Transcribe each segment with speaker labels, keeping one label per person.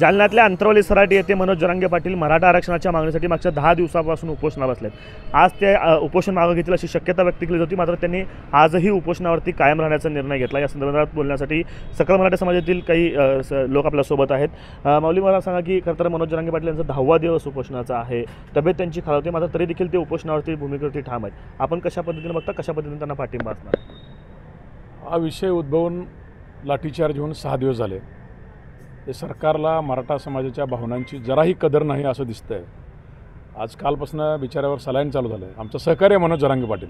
Speaker 1: जालन्यातल्या अंतरवली सराटी येथे मनोज जरांगे पाटील मराठा आरक्षणाच्या मागणीसाठी मागच्या दहा दिवसापासून उपोषणा बसलेत. आज ते उपोषण मागं घेतील अशी शक्यता व्यक्त केली होती मात्र त्यांनी आजही उपोषणावरती कायम राहण्याचा निर्णय घेतला. या संदर्भात बोलण्यासाठी सकल मराठा समाजातील काही लोक आपल्यासोबत आहेत. मौली माऊली मला सांगा की खरं तर मनोज जरांगे पाटील यांचा दहावा दिवस उपोषणाचा आहे. तब्येत त्यांची खालावते मात्र तरी देखील ते उपोषणावरती भूमिकेवरती ठाम आहेत. आपण कशा पद्धतीने बघता कशा पद्धतीने त्यांना पाठिंबा असणार?
Speaker 2: हा विषय उद्भवून लाठीचार्ज होऊन सहा दिवस झाले. हे सरकारला मराठा समाजाच्या भावनांची जराही कदर नाही असं दिसतंय. आज कालपासून बिचाऱ्यावर सलाईन चालू झालं आहे आमचं सहकार्य मनोज जरांगे पाटील.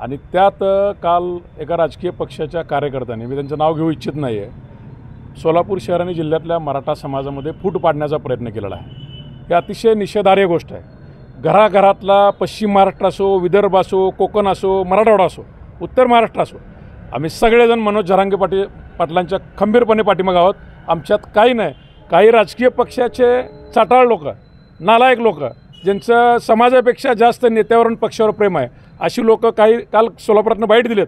Speaker 2: आणि त्यात काल एका राजकीय पक्षाच्या कार्यकर्त्यांनी मी त्यांचं नाव घेऊ इच्छित नाही आहे सोलापूर शहर आणि जिल्ह्यातल्या मराठा समाजामध्ये फूट पाडण्याचा प्रयत्न केलेला आहे. हे अतिशय निषेधार्य गोष्ट आहे. घराघरातला पश्चिम महाराष्ट्र असो विदर्भ असो कोकण असो मराठवाडा असो उत्तर महाराष्ट्र असो आम्ही सगळेजण मनोज जरांगे पाटील पाटलांच्या खंबीरपणे पाठीमागे आहोत. आमच्यात काही नाही. काही राजकीय पक्षाचे चाटाळ लोक नालायक लोक ज्यांचं समाजापेक्षा जास्त नेत्यावरून पक्षावर प्रेम आहे. अशी लोक काही काल सोलापुरातनं बाईट दिलेत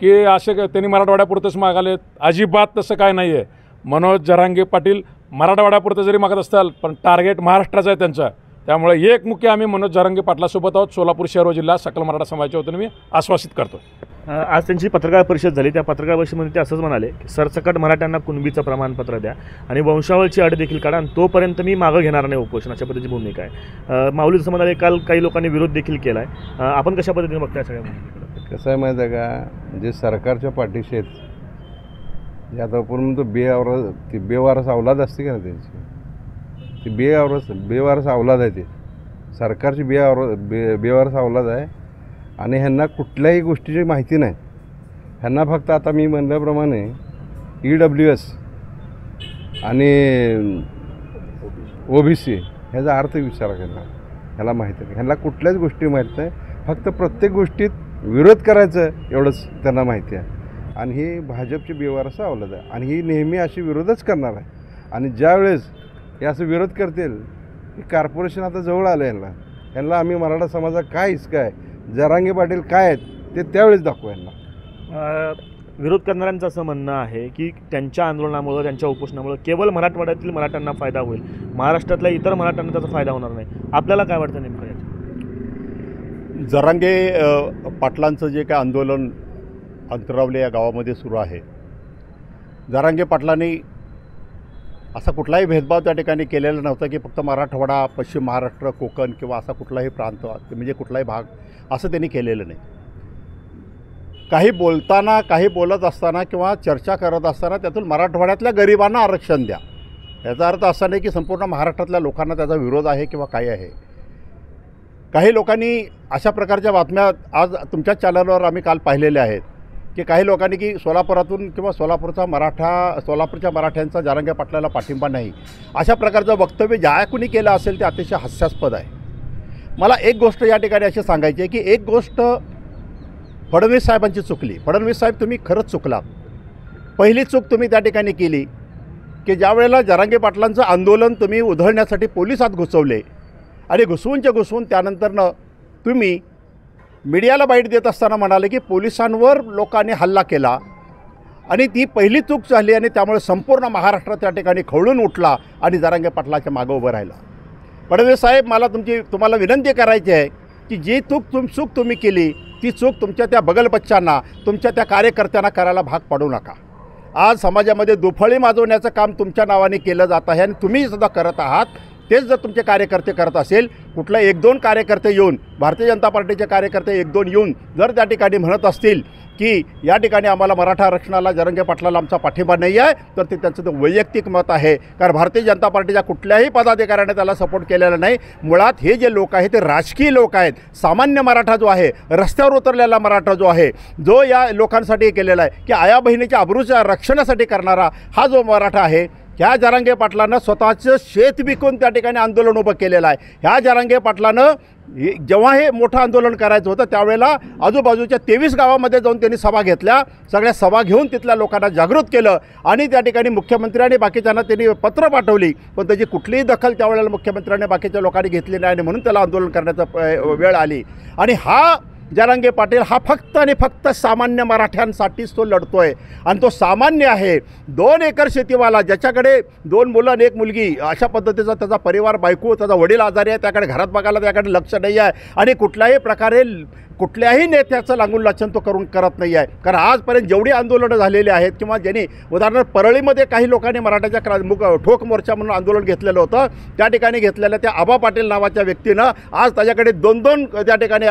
Speaker 2: की असे त्यांनी मराठवाड्यापुरतंच मागालेत. अजिबात तसं काय नाही आहे मनोज जरांगे पाटील मराठवाड्यापुरतं जरी मागत असताल पण टार्गेट महाराष्ट्राचं आहे त्यांचं. त्यामुळे एकमुखी आम्ही मनोज जरांगे पाटलासोबत आहोत. सोलापूर शहर व जिल्हा सकल मराठा समाजाच्या वतीने मी आश्वासित करतो
Speaker 1: आज त्यांची पत्रकार परिषद झाली. त्या पत्रकार परिषदेमध्ये ते असंच म्हणाले की सरसकट मराठ्यांना कुणबीचं प्रमाणपत्र द्या आणि वंशावळची अट देखील काढा आणि तोपर्यंत मी मागं घेणार नाही उपोषण अशा पद्धतीची भूमिका आहे. माऊली जसं म्हणाले काल काही लोकांनी विरोध देखील केला आहे आपण कशा पद्धतीने बघताय सगळ्या?
Speaker 3: कसं आहे माहीत आहे का? जे सरकारच्या पाठीशी आहेत जे आता पूर्ण तो बेवारस ती बेवारस अवलाद असते का ना त्यांची? ते बेवारस बेवारस अवलाद आहे ते. सरकारची बेवार बे बेवारस अवलाद आहे. आणि ह्यांना कुठल्याही गोष्टीची माहिती नाही. ह्यांना फक्त आता मी म्हणल्याप्रमाणे ई डब्ल्यू एस आणि ओ बी सी ह्याचा अर्थ विचारा केला ह्याला माहिती नाही. ह्यांना कुठल्याच गोष्टी माहीत नाही. फक्त प्रत्येक गोष्टीत विरोध करायचं एवढंच त्यांना माहिती आहे. आणि ही भाजपची बेवारसं अवलत आहे. आणि ही नेहमी अशी विरोधच करणार आहे. आणि ज्यावेळेस हे असं विरोध करतील की कॉर्पोरेशन आता जवळ आलं यांना. यांना आम्ही मराठा समाजात काय हिसका आहे? जरांगे पाटील काय आहेत? ते त्यावेळेस दाखवू यांना.
Speaker 1: विरोध करणाऱ्यांचं असं म्हणणं आहे की त्यांच्या आंदोलनामुळं त्यांच्या उपोषणामुळं केवळ मराठवाड्यातील मराठ्यांना फायदा होईल. महाराष्ट्रातल्या इतर मराठ्यांना त्याचा फायदा होणार नाही. आपल्याला काय वाटतं नेमकं
Speaker 4: जरांगे पाटलांचं जे काय आंदोलन अंतरावले या गावामध्ये सुरू आहे. जरांगे पाटलांनी असा कुठलाही भेदभाव त्या ठिकाणी केलेला नव्हता की फक्त मराठवाडा पश्चिम महाराष्ट्र कोकण किंवा असा कुठलाही प्रांत म्हणजे कुठलाही भाग असं त्यांनी केलेलं नाही. काही बोलताना काही बोलत असताना किंवा चर्चा करत असताना त्यातून मराठवाड्यातल्या गरिबांना आरक्षण द्या. याचा अर्थ असा नाही की संपूर्ण महाराष्ट्रातल्या लोकांना त्याचा विरोध आहे किंवा काय आहे. काही लोकांनी अशा प्रकारच्या बातम्या आज तुमच्याच चॅनलवर आम्ही काल पाहिलेल्या आहेत. की काही लोकांनी की सोलापुरातून किंवा सोलापूरचा मराठा सोलापूरच्या मराठ्यांचा जारंग्या पाटलाला पाठिंबा नाही. अशा प्रकारचं वक्तव्य ज्या कुणी केलं असेल ते अतिशय हास्यास्पद आहे. मला एक गोष्ट या ठिकाणी अशी सांगायची आहे की एक गोष्ट फडणवीस साहेबांची चुकली. फडणवीस साहेब तुम्ही खरंच चुकलात. पहिली चूक तुम्ही त्या ठिकाणी केली की ज्या वेळेला जरांगे पाटलांचं आंदोलन तुम्ही उधळण्यासाठी पोलिसात घुसवले आणि घुसवूनच्या घुसवून त्यानंतरनं तुम्ही मीडियाला बाईट देत असताना म्हणाले की पोलिसांवर लोकांनी हल्ला केला. आणि ती पहिली चूक झाली आणि त्यामुळे संपूर्ण महाराष्ट्र त्या ठिकाणी खवळून उठला आणि जरांगे पाटलाच्या मागं उभं राहिला. फडणवीस साहेब मला तुमची तुम्हाला विनंती करायची आहे की जी चूक तुम चूक तुम्ही केली ती चूक तुमच्या त्या बगलबच्चांना तुमच्या त्या कार्यकर्त्यांना करायला भाग पाडू नका. आज समाजामध्ये दुफळी माजवण्याचं काम तुमच्या नावाने केलं जात आहे आणि तुम्ही सुद्धा करत आहात. तेच जर तुमचे कार्यकर्ते करत असेल कुठला एक दोन कार्यकर्ते येऊन भारतीय जनता पार्टीचे कार्यकर्ते एक दोन येऊन जर त्या ठिकाणी म्हणत असतील की या ठिकाणी आम्हाला मराठा आरक्षणाला जरंगे पाटलाला आमचा पाठिंबा नाही आहे तर ते त्यांचं ते वैयक्तिक मत आहे. कारण भारतीय जनता पार्टीच्या कुठल्याही पदाधिकाऱ्याने त्याला सपोर्ट केलेला नाही. मुळात हे जे लोक आहेत ते राजकीय लोक आहेत. सामान्य मराठा जो आहे रस्त्यावर उतरलेला मराठा जो आहे जो या लोकांसाठी केलेला आहे की आया बहिणीच्या अब्रूच्या रक्षणासाठी करणारा हा जो मराठा आहे ह्या जरांगे पाटलानं स्वतःचं शेत विकून त्या ठिकाणी आंदोलन उभं केलेलं आहे. ह्या जरांगे पाटलानं हे- जेव्हा हे मोठं आंदोलन करायचं होतं त्यावेळेला आजूबाजूच्या तेवीस गावामध्ये जाऊन त्यांनी सभा घेतल्या. सगळ्या सभा घेऊन तिथल्या लोकांना जागृत केलं आणि त्या ठिकाणी मुख्यमंत्री आणि बाकीच्यांना त्यांनी पत्र पाठवली. पण त्याची कुठलीही दखल त्यावेळेला मुख्यमंत्र्यांनी बाकीच्या लोकांनी घेतली नाही आणि म्हणून त्याला आंदोलन करण्याचा प- वेळ आली. आणि हा जरांगे पाटील हा फक्त आणि फक्त सामान्य मराठ्यांसाठीच तो लढतो आहे आणि तो सामान्य आहे. दोन एकर शेतीवाला ज्याच्याकडे दोन मुलं आणि एक मुलगी अशा पद्धतीचा त्याचा परिवार बायको त्याचा वडील आजारी आहे. त्याकडे घरात बघायला त्याकडे लक्ष नाही आहे. आणि कुठल्याही प्रकारे कुठल्याही नेत्याचं लागून लाचन तो करून करत नाही आहे. कारण आजपर्यंत जेवढी आंदोलनं झालेली आहेत किंवा ज्यांनी उदाहरणार्थ परळीमध्ये काही लोकांनी मराठाच्या क्रा मुक ठोक मोर्चा म्हणून आंदोलन घेतलेलं होतं त्या ठिकाणी घेतलेलं त्या आबा पाटील नावाच्या व्यक्तीनं आज त्याच्याकडे दोन दोन त्या ठिकाणी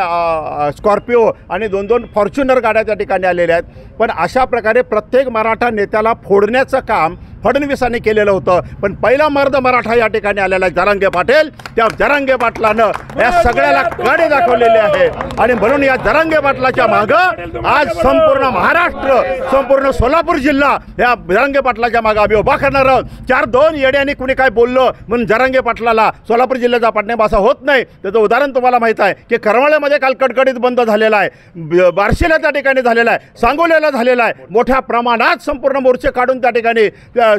Speaker 4: स्कॉर्पिओ आणि दोन दोन फॉर्च्युनर गाड्या त्या ठिकाणी आलेल्या आहेत. पण अशा प्रकारे प्रत्येक मराठा नेत्याला फोडण्याचं काम फडणवीसांनी केलेलं होतं. पण पहिला मर्द मराठा या ठिकाणी आलेला आहे जरांगे पाटील. त्या जरांगे पाटलानं या सगळ्याला कडे दाखवलेले आहे. आणि म्हणून या जरांगे पाटलाच्या मागं आज संपूर्ण महाराष्ट्र संपूर्ण सोलापूर जिल्हा या जरांगे पाटलाच्या मागं आम्ही उभा करणार आहोत. चार दोन येड्यांनी कुणी काय बोललं म्हणून जरांगे पाटलाला सोलापूर जिल्ह्याचा पाटण्याबासा होत नाही. त्याचं उदाहरण तुम्हाला माहीत आहे की करमाळ्यामध्ये काल कडकडीत बंद झालेला आहे. बार्शीला त्या ठिकाणी झालेला आहे. सांगोल्याला झालेला आहे. मोठ्या प्रमाणात संपूर्ण मोर्चे काढून त्या ठिकाणी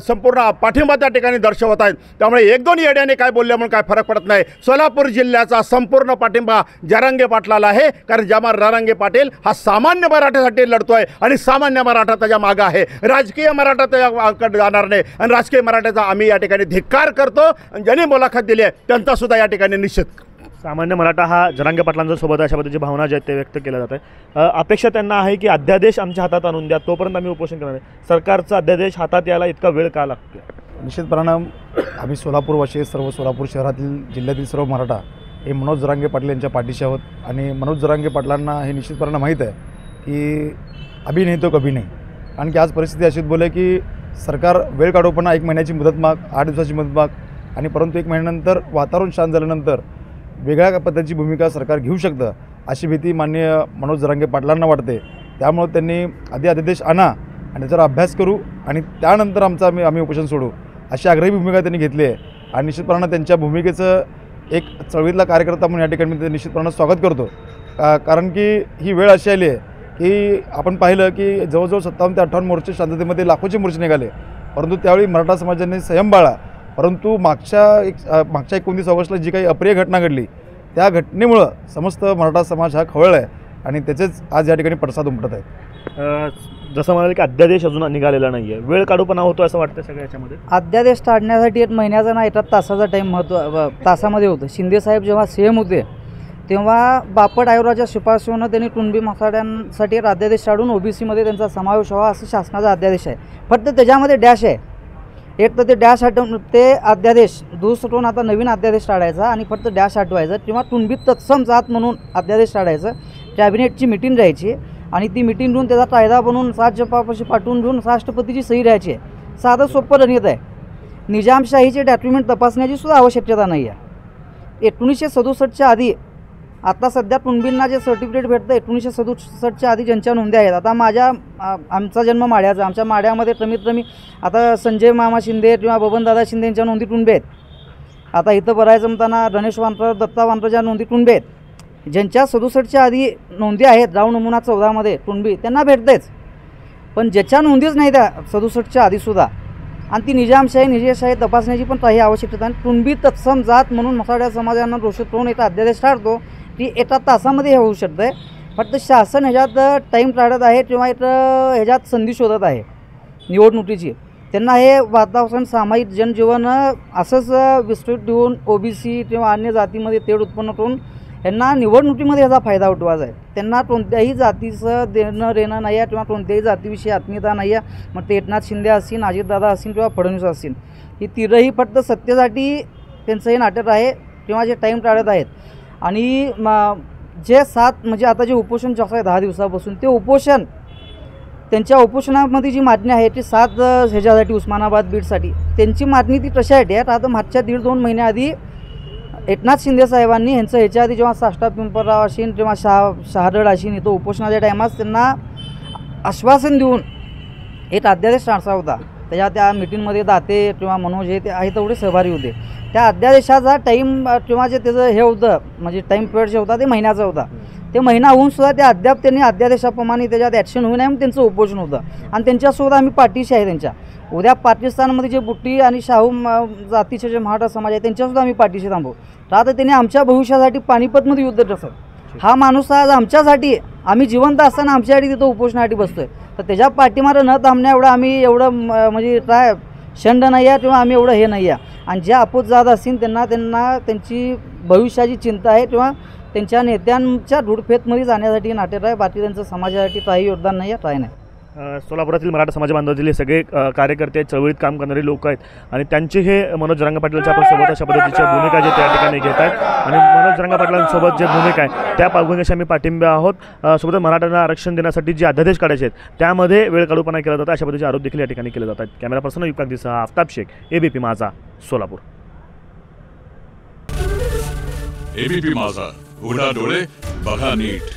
Speaker 4: संपूर्ण पाठिंबा त्या ठिकाणी दर्शवत आहेत. त्यामुळे एक दोन येड्याने काय बोलले म्हणून काय फरक पडत नाही. सोलापूर जिल्ह्याचा संपूर्ण पाठिंबा जरांगे पाटलाला आहे. कारण जमा रारांगे पाटील हा सामान्य मराठ्यासाठी लढतोय आणि सामान्य मराठा त्याच्या मागं आहे. राजकीय मराठा त्याच्याकडे जाणार नाही. आणि राजकीय मराठ्याचा आम्ही या ठिकाणी धिक्कार करतो. आणि ज्यांनी मुलाखत दिली आहे त्यांचासुद्धा या ठिकाणी निषेध.
Speaker 1: सामान्य मराठा हा जरांगे पाटलांचा सोबत अशा पद्धतीची भावना ज्या आहेत ते व्यक्त केल्या जात आहे अपेक्षा त्यांना आहे की अध्यादेश आमच्या हातात आणून द्या तोपर्यंत आम्ही उपोषण करणार आहे सरकारचा अध्यादेश हातात यायला इतका वेळ का लागतो
Speaker 5: निश्चितपणानं आम्ही सोलापूरवासी सर्व सोलापूर शहरातील जिल्ह्यातील सर्व मराठा हे मनोज जरांगे पाटील यांच्या पाठीशी आहोत. आणि मनोज जरांगे पाटलांना हे निश्चितपणानं माहीत आहे की अभी नाही तो कभी नाही. कारण की आज परिस्थिती अशीच बोले की सरकार वेळ काढोपणा एक महिन्याची मुदत माग आठ दिवसाची मुदत माग आणि परंतु एक महिन्यानंतर वातावरण शांत झाल्यानंतर वेगळ्या पद्धतीची भूमिका सरकार घेऊ शकतं अशी भीती माननीय मनोज जरांगे पाटलांना वाटते. त्यामुळं त्यांनी आधी अध्यादेश आणा आणि त्याच्यावर अभ्यास करू आणि त्यानंतर आमचा आम्ही आम्ही उपोषण सोडू अशी आग्रही भूमिका त्यांनी घेतली आहे. आणि निश्चितपणानं त्यांच्या भूमिकेचं एक चळवळीतला कार्यकर्ता म्हणून या ठिकाणी मी ते निश्चितपणानं स्वागत करतो. का कारण की ही वेळ अशी आली आहे की आपण पाहिलं की जवळजवळ सत्तावन्न ते अठ्ठावन्न मोर्चे शांततेमध्ये लाखोचे मोर्चे निघाले. परंतु त्यावेळी मराठा समाजाने संयम बाळा. परंतु मागच्या एक मागच्या एकोणतीस ऑगस्टला जी काही अप्रिय घटना घडली त्या घटनेमुळं समस्त मराठा समाज हा खवळला आहे आणि त्याचेच आज या ठिकाणी पडसाद उमटत आहेत.
Speaker 1: अ, जसं म्हणाले की अध्यादेश अजून निघालेला नाही आहे वेळ काढूपणा होतो असं वाटतं सगळ्या याच्यामध्ये?
Speaker 6: अध्यादेश काढण्यासाठी एक महिन्याचा ना एका तासाचा टाईम महत्त्व तासामध्ये होतं. शिंदेसाहेब जेव्हा सी एम होते तेव्हा बापट आयोगाच्या शिफारशीनं त्यांनी कुणबी मसाड्यांसाठी एक अध्यादेश काढून ओबीसीमध्ये त्यांचा समावेश व्हावा असं शासनाचा अध्यादेश आहे. फक्त त्याच्यामध्ये डॅश आहे. एक तर ते डॅश हटवून ते अध्यादेश दूर सुटवून आता नवीन अध्यादेश काढायचा आणि फक्त डॅश हटवायचं किंवा कुणबी तत्सम जात म्हणून अध्यादेश काढायचं. कॅबिनेटची मिटिंग राहायची आणि ती मिटिंग घेऊन त्याचा कायदा बनवून राज्यपापाशी पाठवून घेऊन राष्ट्रपतीची सही द्यायची आहे साधं सोपं रणित आहे. निजामशाहीचे डॉक्युमेंट तपासण्याची सुद्धा आवश्यकता नाही आहे एकोणीसशे सदुसष्टच्या आधी आता सध्या कुणबींना जे सर्टिफिकेट भेटतं एकोणीसशे सदुसष्टच्या आधी ज्यांच्या नोंदी आहेत आता माझ्या आमचा जन्म माड्याचा आमच्या माड्यामध्ये कमीत कमी आता संजय मामा शिंदे किंवा बबनदादा शिंदे यांच्या नोंदी कुणबे आहेत. आता इथं बरायचं म्हणताना गणेश वानप्र दत्ता वांटरच्या नोंदी कुणबे आहेत. ज्यांच्या सदुसष्टच्या आधी नोंदी आहेत गाव नमुना चौदामध्ये कुणबी त्यांना भेटतेच. पण ज्याच्या नोंदीच नाही त्या सदुसष्टच्या आधीसुद्धा आणि ती निजामशाही निजामशाही तपासण्याची पण काही आवश्यकता आणि कुणबी तत्सम जात म्हणून मसाड्या समाजांना दोषित करून एक अध्यादेश ठरतो ती एका तासामध्ये हे होऊ शकतं आहे फक्त शासन ह्याच्यात टाईम काढत आहे किंवा एक ह्याच्यात संधी शोधत आहे. निवडणुकीची. त्यांना हे वातावरण सामायिक जनजीवन असंच विस्तृत देऊन ओ बी सी किंवा अन्य जातीमध्ये तेढ उत्पन्न करून यांना निवडणुकीमध्ये ह्याचा फायदा उठवायचा आहे. त्यांना कोणत्याही जातीचं देणं देणं नाही आहे किंवा कोणत्याही जातीविषयी आत्मीयता नाही आहे मग ते एकनाथ शिंदे असतील अजितदादा असतील किंवा फडणवीस असतील. ही तिरही फक्त सत्तेसाठी त्यांचं हे नाटक आहे किंवा जे टाईम काढत आहेत. आणि जे सात म्हणजे आता जे उपोषण जे आहे दहा दिवसापासून ते उपोषण त्यांच्या उपोषणामध्ये जी मागणी आहे ती सात ह्याच्यासाठी उस्मानाबाद बीडसाठी त्यांची मागणी ती कशासाठी आहे आता मागच्या दीड दोन महिन्याआधी एकनाथ शिंदे साहेबांनी ह्यांचं ह्याच्या आधी जेव्हा साष्टा पिंपरराव अशीन किंवा शहा शहादळ अशीन इथं उपोषणाच्या टायमात त्यांना आश्वासन देऊन एक अध्यादेश टाळसा होता. त्याच्या त्या मिटिंगमध्ये दाते किंवा मनोज हे ते आहे तेवढे सहभागी होते. त्या अध्यादेशाचा टाईम किंवा जे त्याचं हे होतं म्हणजे टाईम पिरियड जे होता ते महिन्याचा होता. ते महिना होऊन सुद्धा ते अद्याप त्यांनी अध्यादेशाप्रमाणे त्याच्यात ॲक्शन होऊ नये म्हणून त्यांचं उपोषण होतं. आणि त्यांच्यासोबत आम्ही पाठीशी आहे त्यांच्या. उद्या पाकिस्तानमध्ये जे बुट्टी आणि शाहू जातीचे जे मराठा समाज आहे त्यांच्यासुद्धा आम्ही पाठीशी थांबू. तर आता त्यांनी आमच्या भविष्यासाठी पानिपतमध्ये युद्ध कसं हा माणूस आज आमच्यासाठी आम्ही जिवंत असताना आमच्यासाठी तिथं उपोषणासाठी बसतोय. तर त्याच्या पाठीमारं न थांबण्या एवढं आम्ही एवढं म्हणजे काय शंड नाही आहे किंवा आम्ही एवढं हे नाही आहे. आणि ज्या अपोज जात असतील त्यांना त्यांना त्यांची भविष्याची चिंता आहे किंवा त्यांच्या नेत्यांच्या धुडफेतमध्ये जाण्यासाठी नाट्यत आहे बाकी त्यांचं समाजासाठी काही योगदान नाही आहे काय नाही.
Speaker 1: सोलापुरातील मराठा समाज बांधवातील हे सगळे कार्यकर्ते आहेत चळवळीत काम करणारे लोक आहेत. आणि त्यांचे हे मनोज जरांगा पाटीलच्या आपण सोबत अशा पद्धतीच्या भूमिका जे त्या ठिकाणी घेत आहेत. आणि मनोज जरांगा पाटलांसोबत जे भूमिका आहे त्या भूमिकेशी आम्ही पाठिंबा आहोत. सोबत मराठ्यांना आरक्षण देण्यासाठी जे अध्यादेश काढायचे आहेत त्यामध्ये वेळ काढूपणा केला जातो. अशा पद्धतीचे आरोप देखील या ठिकाणी केले जातात कॅमेरा पर्सन युक्तांतीसह आफताब शेख एबीपी माझा सोलापूर.
Speaker 7: एबीपी माझा उघडा डोळे बघा नीट.